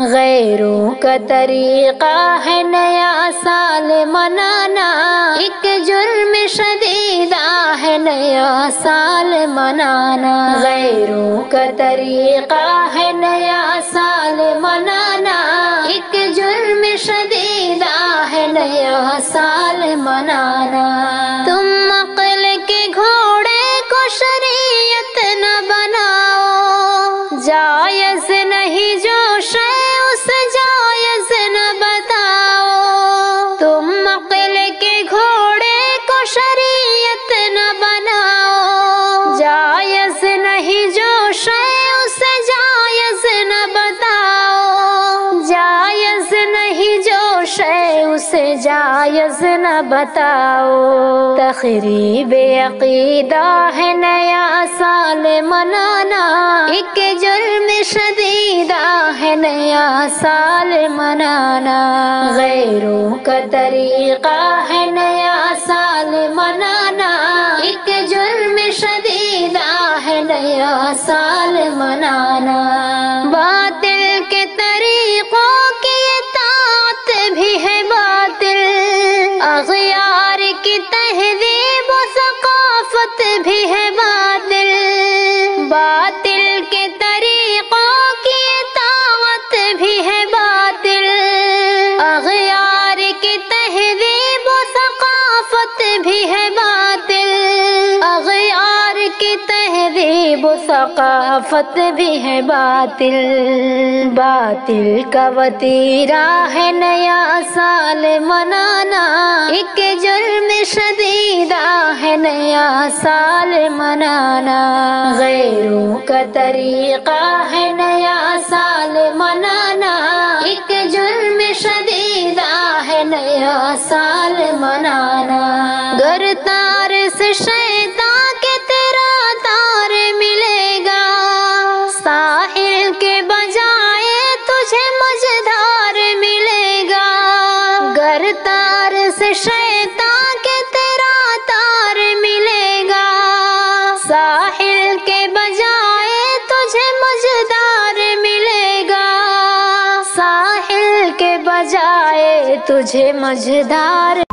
गैरों का तरीका है नया साल मनाना। एक जुर्म शदीदा है नया साल मनाना। गैरों का तरीका है नया साल मनाना। एक जुर्म शदीदा है नया साल मनाना। उसे जायज़ न बताओ। तकरीब अकीदा है नया साल मनाना। एक जुर्म शदीदा है नया साल मनाना। गैरों का तरीका है नया साल मनाना। एक जुर्म शदीदा है नया साल अगयार की तहजीब तहजीब सकाफत भी है बातिल। बातिल का वतीरा है नया साल मनाना। एक जुर्म शदीदा है नया साल मनाना। गैरों का तरीका है नया साल मनाना। एक जुर्म शदीदा है नया साल मनाना। गर तार से शैता के बजाए तुझे मझदार